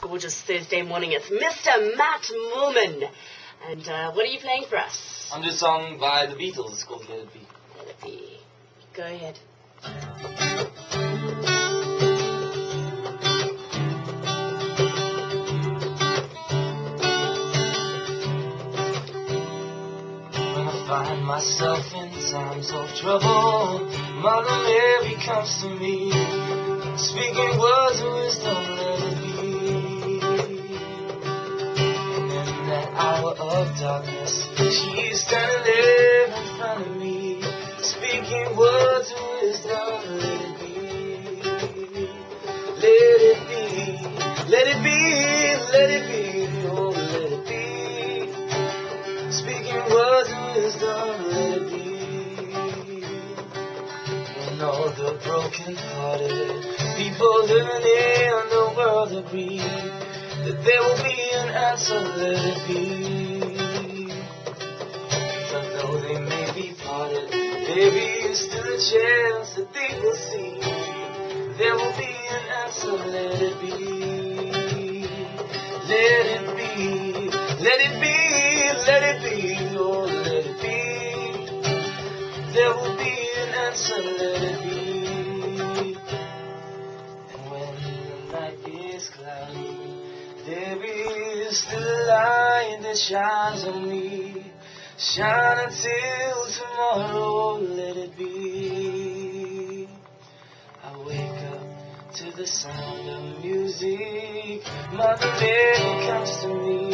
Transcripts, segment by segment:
gorgeous Thursday morning. It's Mr. Matt Moolman. And uh, what are you playing for us? I'm doing a song by the Beatles. It's called Let It Be. Let it be. Go ahead. When I find myself in times of trouble, Mother Mary comes to me, speaking words of wisdom, of darkness, she's standing there in front of me, speaking words of wisdom, let it be. Let it be, let it be, let it be, oh, let it be. Speaking words of wisdom, let it be. When all the broken-hearted people living in the world agree that there will be an answer, let it be. There is still a chance that they will see. There will be an answer, let it be. Let it be, let it be, let it be, oh, let it be. There will be an answer, let it be. And when the night is cloudy, there is still a light that shines on me. Shine until tomorrow, let it be. I wake up to the sound of music. Mother Mary comes to me,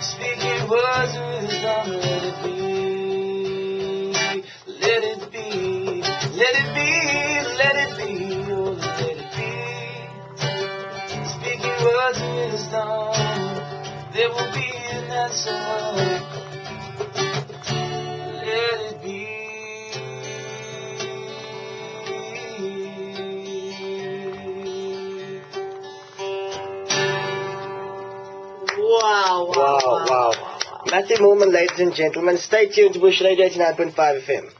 speaking words of wisdom. Let it be, let it be, let it be, let it be, oh, let it be. Speaking words of wisdom, there will be an answer. Wow, wow, Wow, wow. Matthew Moolman, ladies and gentlemen. Stay tuned to Bush Radio 89.5 FM.